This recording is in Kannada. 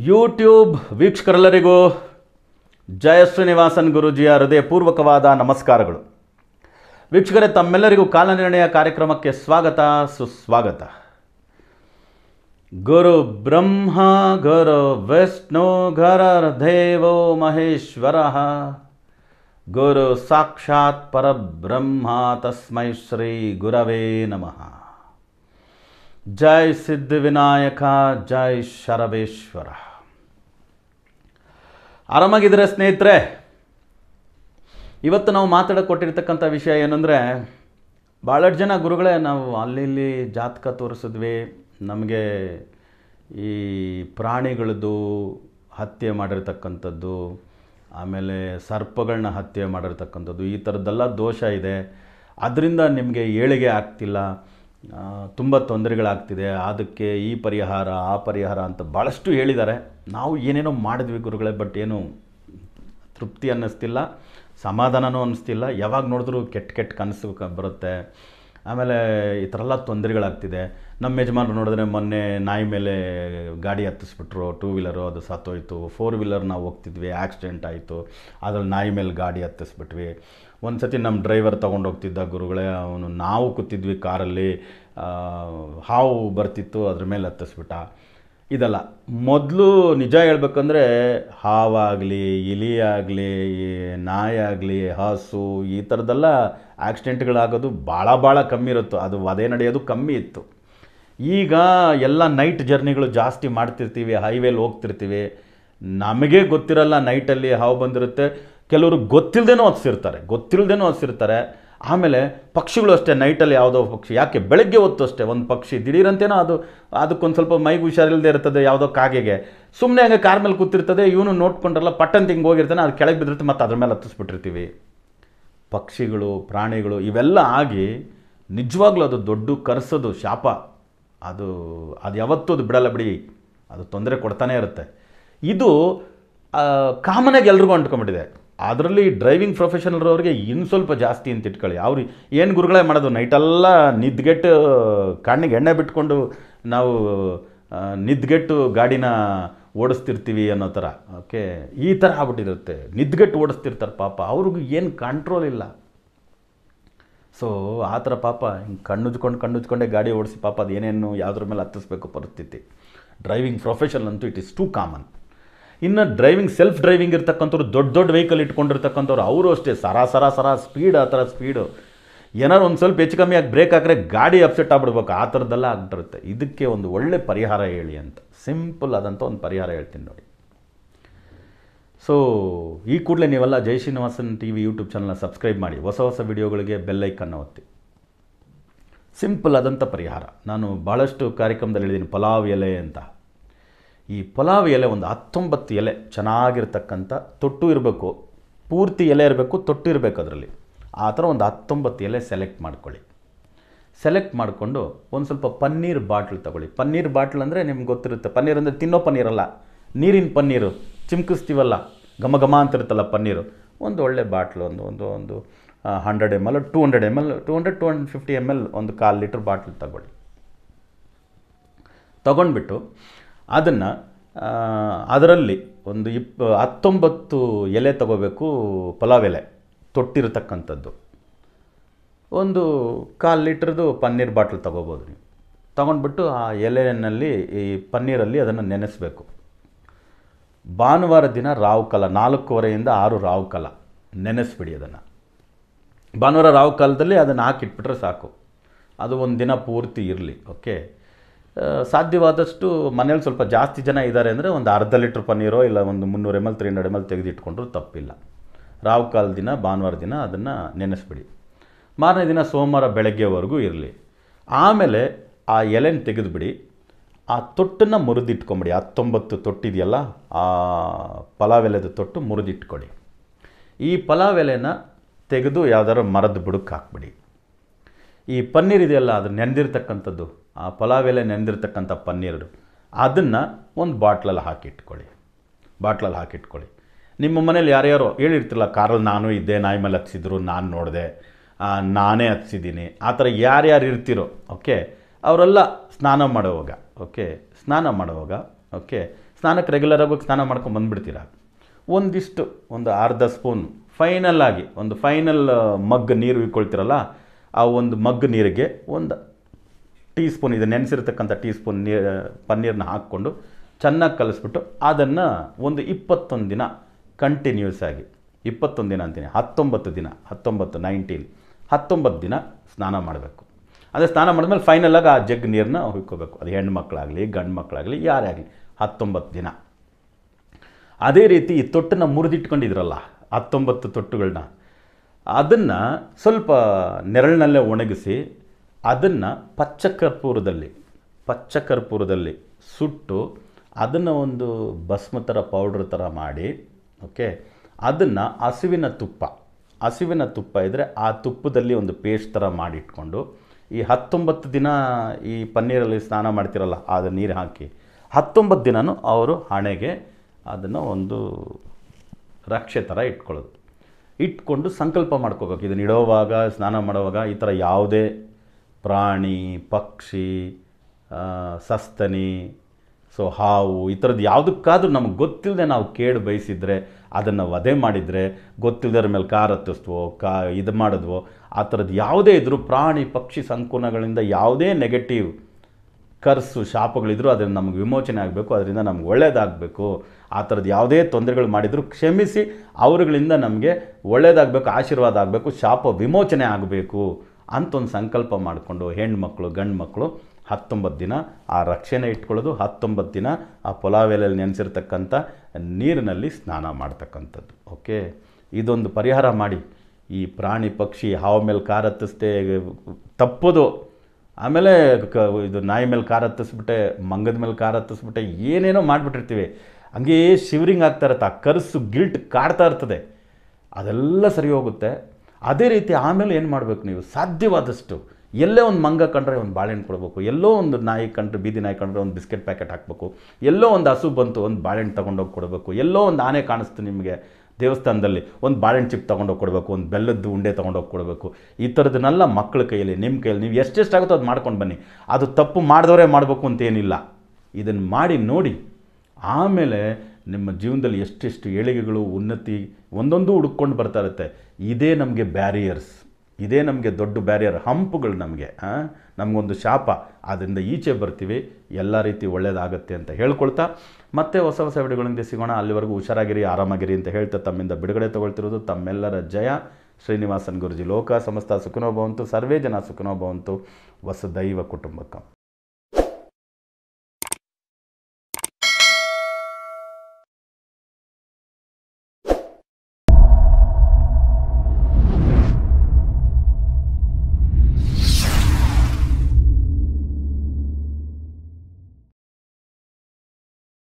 ಯೂಟ್ಯೂಬ್ ವೀಕ್ಷಕರೆಲ್ಲರಿಗೂ ಜಯ ಶ್ರೀನಿವಾಸನ್ ಗುರುಜಿಯ ಹೃದಯಪೂರ್ವಕವಾದ ನಮಸ್ಕಾರಗಳು. ವೀಕ್ಷಕರೇ, ತಮ್ಮೆಲ್ಲರಿಗೂ ಕಾಲನಿರ್ಣಯ ಕಾರ್ಯಕ್ರಮಕ್ಕೆ ಸ್ವಾಗತ, ಸುಸ್ವಾಗತ. ಗುರು ಬ್ರಹ್ಮ, ಗುರು ವಿಷ್ಣು ಘರರ್ ದೇವೋ ಮಹೇಶ್ವರ. ಗುರು ಸಾಕ್ಷಾತ್ ಪರಬ್ರಹ್ಮ, ತಸ್ಮೈ ಶ್ರೀ ಗುರವೇ ನಮಃ. ಜೈ ಸಿದ್ಧಿವಿನಾಯಕ, ಜೈ ಶರಬೇಶ್ವರ ಆರಾಮಾಗಿದ್ರೆ ಸ್ನೇಹಿತರೆ? ಇವತ್ತು ನಾವು ಮಾತಾಡಕ್ಕೆ ಕೊಟ್ಟಿರ್ತಕ್ಕಂಥ ವಿಷಯ ಏನಂದರೆ ಭಾಳಷ್ಟು ಜನ ಗುರುಗಳೇ ನಾವು ಅಲ್ಲಿ ಇಲ್ಲಿ ಜಾತಕ ತೋರಿಸಿದ್ವಿ. ನಮಗೆ ಈ ಪ್ರಾಣಿಗಳದ್ದು ಹತ್ಯೆ ಮಾಡಿರ್ತಕ್ಕಂಥದ್ದು, ಆಮೇಲೆ ಸರ್ಪಗಳನ್ನ ಹತ್ಯೆ ಮಾಡಿರ್ತಕ್ಕಂಥದ್ದು, ಈ ಥರದ್ದೆಲ್ಲ ದೋಷ ಇದೆ. ಅದರಿಂದ ನಿಮಗೆ ಏಳಿಗೆ ಆಗ್ತಿಲ್ಲ. ತುಂಬ ತೊಂದರೆಗಳಾಗ್ತಿದೆ. ಅದಕ್ಕೆ ಈ ಪರಿಹಾರ, ಆ ಪರಿಹಾರ ಅಂತ ಭಾಳಷ್ಟು ಹೇಳಿದ್ದಾರೆ. ನಾವು ಏನೇನೋ ಮಾಡಿದ್ವಿ ಗುರುಗಳೇ, ಬಟ್ ಏನು ತೃಪ್ತಿ ಅನ್ನಿಸ್ತಿಲ್ಲ, ಸಮಾಧಾನನೂ ಅನ್ನಿಸ್ತಿಲ್ಲ. ಯಾವಾಗ ನೋಡಿದ್ರೂ ಕೆಟ್ಟ ಕೆಟ್ಟ ಕನಸು ಬರುತ್ತೆ. ಆಮೇಲೆ ಈ ಥರ ಎಲ್ಲ ತೊಂದರೆಗಳಾಗ್ತಿದೆ. ನಮ್ಮ ಯಜಮಾನರು ನೋಡಿದ್ರೆ ಮೊನ್ನೆ ನಾಯಿ ಮೇಲೆ ಗಾಡಿ ಹತ್ತಿಸ್ಬಿಟ್ರು ಟೂ ವೀಲರು ಅದು ಸತ್ತೋಯ್ತು ಫೋರ್ ವೀಲರ್ ನಾವು ಹೋಗ್ತಿದ್ವಿ ಆಕ್ಸಿಡೆಂಟ್ ಆಯಿತು, ಅದ್ರಲ್ಲಿ ನಾಯಿ ಮೇಲೆ ಗಾಡಿ ಹತ್ತಿಸ್ಬಿಟ್ವಿ. ಒಂದು ಸತಿ ನಮ್ಮ ಡ್ರೈವರ್ ತೊಗೊಂಡು ಹೋಗ್ತಿದ್ದ ಗುರುಗಳೇ, ಅವನು ನಾವು ಕೂತಿದ್ವಿ ಕಾರಲ್ಲಿ ಹಾವು ಬರ್ತಿತ್ತು, ಅದ್ರ ಮೇಲೆ ಹತ್ತಿಸ್ಬಿಟ್ಟ. ಇದಲ್ಲ. ಮೊದಲು ನಿಜ ಹೇಳ್ಬೇಕಂದ್ರೆ ಹಾವಾಗಲಿ ಇಲಿ ಆಗಲಿ ನಾಯಿ ಆಗಲಿ ಹಸು, ಈ ಥರದ್ದೆಲ್ಲ ಆಕ್ಸಿಡೆಂಟ್ಗಳಾಗೋದು ಭಾಳ ಭಾಳ ಕಮ್ಮಿ ಇರುತ್ತೆ. ಅದು ವಧೆ ನಡೆಯೋದು ಕಮ್ಮಿ ಇತ್ತು. ಈಗ ಎಲ್ಲ ನೈಟ್ ಜರ್ನಿಗಳು ಜಾಸ್ತಿ ಮಾಡ್ತಿರ್ತೀವಿ, ಹೈವೇಲಿ ಹೋಗ್ತಿರ್ತೀವಿ. ನಮಗೆ ಗೊತ್ತಿರಲ್ಲ ನೈಟಲ್ಲಿ ಹಾವು ಬಂದಿರುತ್ತೆ. ಕೆಲವರು ಗೊತ್ತಿಲ್ಲದೇನೂ ಹತ್ಸಿರ್ತಾರೆ ಗೊತ್ತಿಲ್ಲದೇನೂ ಹತ್ಸಿರ್ತಾರೆ ಆಮೇಲೆ ಪಕ್ಷಿಗಳು ಅಷ್ಟೇ, ನೈಟಲ್ಲಿ ಯಾವುದೋ ಪಕ್ಷಿ. ಯಾಕೆ? ಬೆಳಗ್ಗೆ ಹೊತ್ತು ಅಷ್ಟೇ, ಒಂದು ಪಕ್ಷಿ. ದಿಢೀರಂತೇನೋ ಅದು, ಅದಕ್ಕೊಂದು ಸ್ವಲ್ಪ ಮೈಗೆ ಹುಷಾರಿಲ್ಲದೆ ಇರ್ತದೆ ಯಾವುದೋ ಕಾಗೆಗೆ. ಸುಮ್ಮನೆ ಹಂಗೆ ಕಾರ್ ಮೇಲೆ ಕೂತಿರ್ತದೆ, ಇವನು ನೋಡ್ಕೊಂಡ್ರಲ್ಲ, ಪಟ್ಟಂತ ಹಿಂಗೆ ಹೋಗಿರ್ತಾನೆ, ಅದು ಕೆಳಗೆ ಬಿದ್ದಿರುತ್ತೆ, ಮತ್ತು ಅದ್ರ ಮೇಲೆ ಹತ್ತಿಸ್ಬಿಟ್ಟಿರ್ತೀವಿ. ಪಕ್ಷಿಗಳು, ಪ್ರಾಣಿಗಳು, ಇವೆಲ್ಲ ಆಗಿ ನಿಜವಾಗ್ಲೂ ಅದು ದೊಡ್ಡ ಕರ್ಸೋದು ಶಾಪ. ಅದು ಅದು ಯಾವತ್ತೂ ಅದು ಬಿಡಲ್ಲ ಬಿಡಿ. ಅದು ತೊಂದರೆ ಕೊಡ್ತಾನೆ ಇರುತ್ತೆ. ಇದು ಕಾಮನಾಗಿ ಎಲ್ರಿಗೂ ಅಂಟ್ಕೊಂಡ್ಬಿಟ್ಟಿದೆ. ಅದರಲ್ಲಿ ಡ್ರೈವಿಂಗ್ ಪ್ರೊಫೆಷನಲ್ರವ್ರಿಗೆ ಇನ್ನು ಸ್ವಲ್ಪ ಜಾಸ್ತಿ ಅಂತ ಇಟ್ಕೊಳ್ಳಿ. ಅವ್ರು ಏನು ಗುರುಗಳೇ ಮಾಡೋದು, ನೈಟೆಲ್ಲ ನಿದ್ಗೆಟ್ಟು, ಕಣ್ಣಿಗೆ ಎಣ್ಣೆ ಬಿಟ್ಕೊಂಡು ನಾವು ನಿದ್ಗೆಟ್ಟು ಗಾಡಿನ ಓಡಿಸ್ತಿರ್ತೀವಿ ಅನ್ನೋ ಥರ. ಓಕೆ? ಈ ಥರ ಆಗ್ಬಿಟ್ಟಿರುತ್ತೆ. ನಿದ್ಗೆಟ್ಟು ಓಡಿಸ್ತಿರ್ತಾರೆ ಪಾಪ. ಅವ್ರಿಗೂ ಏನು ಕಂಟ್ರೋಲ್ ಇಲ್ಲ. ಸೊ ಆ ಥರ ಪಾಪ ಹಿಂಗೆ ಕಣ್ಣುಜ್ಕೊಂಡು, ಕಣ್ಣುಜ್ಕೊಂಡೇ ಗಾಡಿ ಓಡಿಸಿ ಪಾಪ ಅದು ಏನೇನು ಯಾವುದ್ರ ಮೇಲೆ ಹತ್ತಿಸ್ಬೇಕು ಪರಿಸ್ಥಿತಿ. ಡ್ರೈವಿಂಗ್ ಪ್ರೊಫೆಷನ್ ಅಂತೂ ಇಟ್ ಇಸ್ ಟೂ ಕಾಮನ್ ಇನ್ನು ಡ್ರೈವಿಂಗ್ ಸೆಲ್ಫ್ ಡ್ರೈವಿಂಗ್ ಇರ್ತಕ್ಕಂಥವ್ರು, ದೊಡ್ಡ ದೊಡ್ಡ ವೆಹಿಕಲ್ ಇಟ್ಕೊಂಡಿರ್ತಕ್ಕಂಥವ್ರು, ಅವರು ಅಷ್ಟೇ, ಸರ ಸರ ಸರ ಸ್ಪೀಡ್ ಆ ಥರ ಸ್ಪೀಡು ಏನಾದ್ರು ಒಂದು ಸ್ವಲ್ಪ ಹೆಚ್ಚು ಕಮ್ಮಿ ಆಗಿ ಬ್ರೇಕ್ ಹಾಕ್ರೆ ಗಾಡಿ ಅಪ್ಸೆಟ್ ಆಗ್ಬಿಡ್ಬೇಕು. ಆ ಥರದ್ದೆಲ್ಲ ಆಗ್ತಿರುತ್ತೆ ಇದಕ್ಕೆ ಒಂದು ಒಳ್ಳೆ ಪರಿಹಾರ ಹೇಳಿ ಅಂತ. ಸಿಂಪಲ್ ಆದಂಥ ಒಂದು ಪರಿಹಾರ ಹೇಳ್ತೀನಿ ನೋಡಿ. ಸೊ ಈ ಕೂಡಲೇ ನೀವೆಲ್ಲ Jai Srinivasan T V YouTube ಚಾನಲ್ನ ಸಬ್ಸ್ಕ್ರೈಬ್ ಮಾಡಿ. ಹೊಸ ಹೊಸ ವಿಡಿಯೋಗಳಿಗೆ ಬೆಲ್ಲೈಕನ್ನು ಒತ್ತಿ. ಸಿಂಪಲ್ ಆದಂಥ ಪರಿಹಾರ. ನಾನು ಭಾಳಷ್ಟು ಕಾರ್ಯಕ್ರಮದಲ್ಲಿ ಹೇಳಿದ್ದೀನಿ, ಪಲಾವ್ ಎಲೆ ಅಂತ. ಈ ಪಲಾವ್ ಎಲೆ ಒಂದು ಹತ್ತೊಂಬತ್ತು ಎಲೆ ಚೆನ್ನಾಗಿರ್ತಕ್ಕಂಥ ತೊಟ್ಟು ಇರಬೇಕು, ಪೂರ್ತಿ ಎಲೆ ಇರಬೇಕು, ತೊಟ್ಟು ಇರಬೇಕು ಅದರಲ್ಲಿ. ಆ ಥರ ಒಂದು ಹತ್ತೊಂಬತ್ತು ಎಲೆ ಸೆಲೆಕ್ಟ್ ಮಾಡ್ಕೊಳ್ಳಿ. ಸೆಲೆಕ್ಟ್ ಮಾಡಿಕೊಂಡು ಒಂದು ಸ್ವಲ್ಪ ಪನ್ನೀರ್ ಬಾಟ್ಲ್ ತಗೊಳ್ಳಿ. ಪನ್ನೀರ್ ಬಾಟ್ಲ್ ಅಂದರೆ ನಿಮ್ಗೆ ಗೊತ್ತಿರುತ್ತೆ, ಪನ್ನೀರ್ ಅಂದರೆ ತಿನ್ನೋ ಪನ್ನೀರಲ್ಲ, ನೀರಿನ ಪನ್ನೀರು, ಚಿಮ್ಕಿಸ್ತೀವಲ್ಲ, ಘಮ ಘಮ ಅಂತ ಇರುತ್ತಲ್ಲ ಪನ್ನೀರು. ಒಂದು ಒಳ್ಳೆ ಬಾಟ್ಲು, ಒಂದು ಒಂದು ಒಂದು hundred M L two hundred M L two hundred two hundred fifty M L ಒಂದು ಕಾಲು ಲೀಟ್ರ್ ಬಾಟ್ಲ್ ತಗೊಳ್ಳಿ. ತಗೊಂಡ್ಬಿಟ್ಟು ಅದನ್ನು ಅದರಲ್ಲಿ ಒಂದು ಇಪ್ ಹತ್ತೊಂಬತ್ತು ಎಲೆ ತಗೋಬೇಕು ಪಲಾವ್ ಎಲೆ, ತೊಟ್ಟಿರತಕ್ಕಂಥದ್ದು. ಒಂದು ಕಾಲು ಲೀಟ್ರದ್ದು ಪನ್ನೀರ್ ಬಾಟ್ಲ್ ತೊಗೋಬೋದು ನೀವು. ತೊಗೊಂಡ್ಬಿಟ್ಟು ಆ ಎಲೆಯಲ್ಲಿ ಈ ಪನ್ನೀರಲ್ಲಿ ಅದನ್ನು ನೆನೆಸಬೇಕು. ಭಾನುವಾರ ದಿನ ರಾವು ಕಾಲ ನಾಲ್ಕೂವರೆಯಿಂದ ಆರು ರಾವು ಕಾಲ ನೆನೆಸ್ಬಿಡಿ ಅದನ್ನು. ಭಾನುವಾರ ರಾವು ಕಾಲದಲ್ಲಿ ಅದನ್ನು ಹಾಕಿಟ್ಬಿಟ್ರೆ ಸಾಕು. ಅದು ಒಂದು ದಿನ ಪೂರ್ತಿ ಇರಲಿ, ಓಕೆ? ಸಾಧ್ಯವಾದಷ್ಟು ಮನೇಲಿ ಸ್ವಲ್ಪ ಜಾಸ್ತಿ ಜನ ಇದ್ದಾರೆ ಅಂದರೆ ಒಂದು ಅರ್ಧ ಲೀಟ್ರ್ ಪನ್ನೀರೋ ಇಲ್ಲ ಒಂದು ಮುನ್ನೂರು M L, three hundred M L ತೆಗೆದಿಟ್ಕೊಂಡ್ರು ತಪ್ಪಿಲ್ಲ. ರಾವ್ ಕಾಲ ದಿನ, ಭಾನುವಾರ ದಿನ ಅದನ್ನು ನೆನೆಸ್ಬಿಡಿ. ಮಾರನೇ ದಿನ ಸೋಮವಾರ ಬೆಳಗ್ಗೆವರೆಗೂ ಇರಲಿ. ಆಮೇಲೆ ಆ ಎಲೆನ ತೆಗೆದುಬಿಡಿ. ಆ ತೊಟ್ಟನ್ನು ಮುರಿದಿಟ್ಕೊಂಬಿಡಿ. ಹತ್ತೊಂಬತ್ತು ತೊಟ್ಟಿದೆಯಲ್ಲ, ಆ ಪಲಾವ್ ಎಲೆದ ತೊಟ್ಟು ಮುರಿದಿಟ್ಕೊಳ್ಳಿ ಈ ಪಲಾವ್ ಎಲೆನ ತೆಗೆದು ಯಾವ್ದಾದ್ರು ಮರದ ಬುಡಕ್ಕೆ ಹಾಕ್ಬಿಡಿ. ಈ ಪನ್ನೀರ್ ಇದೆಯಲ್ಲ ಅದು ನೆಂದಿರ್ತಕ್ಕಂಥದ್ದು ಆ ಪಲಾವ್ ಎಲೆ ನೆಂದಿರ್ತಕ್ಕಂಥ ಪನ್ನೀರು ಅದನ್ನು ಒಂದು ಬಾಟ್ಲಲ್ಲಿ ಹಾಕಿಟ್ಕೊಳ್ಳಿ. ಬಾಟ್ಲಲ್ಲಿ ಹಾಕಿಟ್ಕೊಳ್ಳಿ. ನಿಮ್ಮ ಮನೇಲಿ ಯಾರ್ಯಾರು ಹೇಳಿರ್ತಿಲ್ಲ ಕಾರಲ್ಲಿ ನಾನು ಇದ್ದೆ, ನಾಯಿ ಮೇಲೆ ಹತ್ಸಿದ್ರು, ನಾನು ನೋಡಿದೆ ನಾನೇ ಹತ್ಸಿದ್ದೀನಿ. ಆ ಥರ ಯಾರ್ಯಾರು ಇರ್ತಿರೋ, ಓಕೆ? ಅವರೆಲ್ಲ ಸ್ನಾನ ಮಾಡುವಾಗ, ಓಕೆ? ಸ್ನಾನ ಮಾಡುವಾಗ, ಓಕೆ? ಸ್ನಾನಕ್ಕೆ ರೆಗ್ಯುಲರಾಗಿ ಹೋಗಿ ಸ್ನಾನ ಮಾಡ್ಕೊಂಡು ಬಂದುಬಿಡ್ತೀರಾ? ಒಂದಿಷ್ಟು, ಒಂದು ಅರ್ಧ ಸ್ಪೂನ್ ಫೈನಲ್ ಆಗಿ, ಒಂದು ಫೈನಲ್ ಮಗ್ ನೀರು ಇಟ್ಕೊಳ್ತೀರಲ್ಲ, ಆ ಒಂದು ಮಗ್ ನೀರಿಗೆ ಒಂದು ಟೀ ಸ್ಪೂನ್ ಇದು ನೆನೆಸಿರ್ತಕ್ಕಂಥ ಟೀ ಸ್ಪೂನ್ ನೀರು ಪನ್ನೀರನ್ನ ಹಾಕ್ಕೊಂಡು ಚೆನ್ನಾಗಿ ಕಲಿಸ್ಬಿಟ್ಟು ಅದನ್ನು ಒಂದು ಇಪ್ಪತ್ತೊಂದು ದಿನ ಕಂಟಿನ್ಯೂಸ್ ಆಗಿ, ಇಪ್ಪತ್ತೊಂದು ದಿನ ಅಂತೀನಿ, ಹತ್ತೊಂಬತ್ತು ದಿನ, ಹತ್ತೊಂಬತ್ತು ನೈನ್ಟೀನ್ ಹತ್ತೊಂಬತ್ತು ದಿನ ಸ್ನಾನ ಮಾಡಬೇಕು. ಅದೇ ಸ್ನಾನ ಮಾಡಿದ್ಮೇಲೆ ಫೈನಲಾಗಿ ಆ ಜಗ್ ನೀರನ್ನ ಹುಯ್ಕೋಬೇಕು. ಅದು ಹೆಣ್ಣು ಮಕ್ಕಳಾಗಲಿ ಗಂಡು ಮಕ್ಕಳಾಗಲಿ ಯಾರೇ ಆಗಲಿ, ಹತ್ತೊಂಬತ್ತು ದಿನ. ಅದೇ ರೀತಿ ಈ ತೊಟ್ಟನ್ನು ಮುರಿದಿಟ್ಕೊಂಡಿದ್ರಲ್ಲ, ಹತ್ತೊಂಬತ್ತು ತೊಟ್ಟುಗಳನ್ನ ಅದನ್ನು ಸ್ವಲ್ಪ ನೆರಳಿನಲ್ಲೇ ಒಣಗಿಸಿ ಅದನ್ನು ಪಚ್ಚ ಕರ್ಪೂರದಲ್ಲಿ ಪಚ್ಚ ಕರ್ಪೂರದಲ್ಲಿ ಸುಟ್ಟು ಅದನ್ನು ಒಂದು ಭಸ್ಮ ಥರ ಪೌಡ್ರ್ ಥರ ಮಾಡಿ ಓಕೆ ಅದನ್ನು ಹಸುವಿನ ತುಪ್ಪ ಹಸುವಿನ ತುಪ್ಪ ಇದ್ದರೆ ಆ ತುಪ್ಪದಲ್ಲಿ ಒಂದು ಪೇಸ್ಟ್ ಥರ ಮಾಡಿಟ್ಕೊಂಡು, ಈ ಹತ್ತೊಂಬತ್ತು ದಿನ ಈ ಪನ್ನೀರಲ್ಲಿ ಸ್ನಾನ ಮಾಡ್ತಿರಲ್ಲ ಅದು ನೀರು ಹಾಕಿ, ಹತ್ತೊಂಬತ್ತು ದಿನವೂ ಅವರು ಹಣೆಗೆ ಅದನ್ನು ಒಂದು ರಕ್ಷೆ ಥರ ಇಟ್ಕೊಳ್ಳೋದು. ಇಟ್ಕೊಂಡು ಸಂಕಲ್ಪ ಮಾಡ್ಕೋಬೇಕು. ಇದನ್ನ ಇಡೋವಾಗ, ಸ್ನಾನ ಮಾಡುವಾಗ ಈ ಥರ ಯಾವುದೇ ಪ್ರಾಣಿ, ಪಕ್ಷಿ ಸಸ್ತನಿ, ಸೊ ಹಾವು ಈ ಥರದ್ದು ಯಾವುದಕ್ಕಾದ್ರೂ ನಮಗೆ ಗೊತ್ತಿಲ್ಲದೆ ನಾವು ಕೇಡು ಬಯಸಿದರೆ ಅದನ್ನು ವಧೆ ಮಾಡಿದರೆ ಗೊತ್ತಿಲ್ಲದರ ಮೇಲೆ ಕಾರ್ ಹತ್ತಿಸ್ವೋ ಕಾ, ಇದು ಮಾಡಿದ್ವೋ, ಆ ಥರದ್ದು ಯಾವುದೇ ಇದ್ದರೂ ಪ್ರಾಣಿ, ಪಕ್ಷಿ ಸಂಕುಲಗಳಿಂದ ಯಾವುದೇ ನೆಗೆಟಿವ್ ಕರ್ಸು, ಶಾಪಗಳಿದ್ರೂ ಅದರಿಂದ ನಮಗೆ ವಿಮೋಚನೆ ಆಗಬೇಕು, ಅದರಿಂದ ನಮ್ಗೆ ಒಳ್ಳೇದಾಗಬೇಕು. ಆ ಥರದ್ದು ಯಾವುದೇ ತೊಂದರೆಗಳು ಮಾಡಿದರೂ ಕ್ಷಮಿಸಿ, ಅವರುಗಳಿಂದ ನಮಗೆ ಒಳ್ಳೇದಾಗಬೇಕು, ಆಶೀರ್ವಾದ ಆಗಬೇಕು, ಶಾಪ ವಿಮೋಚನೆ ಆಗಬೇಕು. ಅಂತ ಒಂದು ಸಂಕಲ್ಪ ಮಾಡಿಕೊಂಡು ಹೆಣ್ಮಕ್ಳು ಗಂಡು ಮಕ್ಕಳು ಹತ್ತೊಂಬತ್ತು ದಿನ ಆ ರಕ್ಷಣೆ ಇಟ್ಕೊಳ್ಳೋದು, ಹತ್ತೊಂಬತ್ತು ದಿನ ಆ ಪೊಲಾವೆಲೆಯಲ್ಲಿ ನೆನೆಸಿರ್ತಕ್ಕಂಥ ನೀರಿನಲ್ಲಿ ಸ್ನಾನ ಮಾಡ್ತಕ್ಕಂಥದ್ದು. ಓಕೆ? ಇದೊಂದು ಪರಿಹಾರ ಮಾಡಿ. ಈ ಪ್ರಾಣಿ ಪಕ್ಷಿ ಹಾವು ಮೇಲೆ ಕಾರತ್ತಿಸ್ದೆ ತಪ್ಪೋದು. ಆಮೇಲೆ ಕ ಇದು ನಾಯಿ ಮೇಲೆ ಕಾರತ್ತಿಸ್ಬಿಟ್ಟೆ ಮಂಗದ ಮೇಲೆ ಕಾರತ್ತಿಸ್ಬಿಟ್ಟೆ ಏನೇನೋ ಮಾಡಿಬಿಟ್ಟಿರ್ತೀವಿ. ಹಂಗೇ ಶಿವರಿಂಗ್ ಆಗ್ತಾ ಇರುತ್ತೆ. ಆ ಕರ್ಸು ಗಿಲ್ಟ್ ಕಾಡ್ತಾ ಇರ್ತದೆ. ಅದೆಲ್ಲ ಸರಿ ಹೋಗುತ್ತೆ. ಅದೇ ರೀತಿ ಆಮೇಲೆ ಏನು ಮಾಡಬೇಕು ನೀವು? ಸಾಧ್ಯವಾದಷ್ಟು ಎಲ್ಲೇ ಒಂದು ಮಂಗ ಕಂಡ್ರೆ ಒಂದು ಬಾಳೆಹಣ್ಣು ಕೊಡಬೇಕು. ಎಲ್ಲೋ ಒಂದು ನಾಯಿ ಕಂಡ್ರೆ, ಬೀದಿ ನಾಯಿ ಕಂಡ್ರೆ ಒಂದು ಬಿಸ್ಕೆಟ್ ಪ್ಯಾಕೆಟ್ ಹಾಕಬೇಕು. ಎಲ್ಲೋ ಒಂದು ಹಸು ಬಂತು ಒಂದು ಬಾಳೆಹಣ್ಣು ತೊಗೊಂಡೋಗಿ ಕೊಡಬೇಕು. ಎಲ್ಲೋ ಒಂದು ಆನೆ ಕಾಣಿಸ್ತು ನಿಮಗೆ ದೇವಸ್ಥಾನದಲ್ಲಿ, ಒಂದು ಬಾಳೆಹಣ್ಣು ಚಿಪ್ ತೊಗೊಂಡೋಗಿ ಕೊಡಬೇಕು. ಒಂದು ಬೆಲ್ಲದ್ದು ಉಂಡೆ ತೊಗೊಂಡೋಗಿ ಕೊಡಬೇಕು. ಈ ಥರದನ್ನೆಲ್ಲ ಮಕ್ಕಳ ಕೈಯಲ್ಲಿ ನಿಮ್ಮ ಕೈಯಲ್ಲಿ, ನೀವು ಎಷ್ಟೆಷ್ಟಾಗುತ್ತೋ ಅದು ಮಾಡ್ಕೊಂಡು ಬನ್ನಿ. ಅದು ತಪ್ಪು ಮಾಡಿದವರೇ ಮಾಡಬೇಕು ಅಂತೇನಿಲ್ಲ ಇದನ್ನು ಮಾಡಿ ನೋಡಿ. ಆಮೇಲೆ ನಿಮ್ಮ ಜೀವನದಲ್ಲಿ ಎಷ್ಟೆಷ್ಟು ಏಳಿಗೆಗಳು, ಉನ್ನತಿ ಒಂದೊಂದು ಹುಡುಕೊಂಡು ಬರ್ತಾ ಇರುತ್ತೆ. ಇದೇ ನಮಗೆ ಬ್ಯಾರಿಯರ್ಸ್ ಇದೇ ನಮಗೆ ದೊಡ್ಡ ಬ್ಯಾರಿಯರ್ ಹಂಪುಗಳು ನಮಗೆ ನಮಗೊಂದು ಶಾಪ. ಅದರಿಂದ ಈಚೆ ಬರ್ತೀವಿ. ಎಲ್ಲ ರೀತಿ ಒಳ್ಳೆಯದಾಗತ್ತೆ ಅಂತ ಹೇಳ್ಕೊಳ್ತಾ, ಮತ್ತೆ ಹೊಸ ಹೊಸ ವಿಡಿಯೋಗಳಿಂದ ಸಿಗೋಣ. ಅಲ್ಲಿವರೆಗೂ ಹುಷಾರಾಗಿರಿ, ಆರಾಮಾಗಿರಿ ಅಂತ ಹೇಳ್ತಾ ತಮ್ಮಿಂದ ಬಿಡುಗಡೆ ತಗೊಳ್ತಿರೋದು ತಮ್ಮೆಲ್ಲರ ಜಯ. ಶ್ರೀನಿವಾಸನ್ ಗುರುಜಿ ಲೋಕ, ಸಮಸ್ತ ಸುಖನೋ ಭವಂತು, ಸರ್ವೇ ಜನ ಸುಖನೋ ಭವಂತು. ವಸುದೈವ ಕುಟುಂಬಕಂ.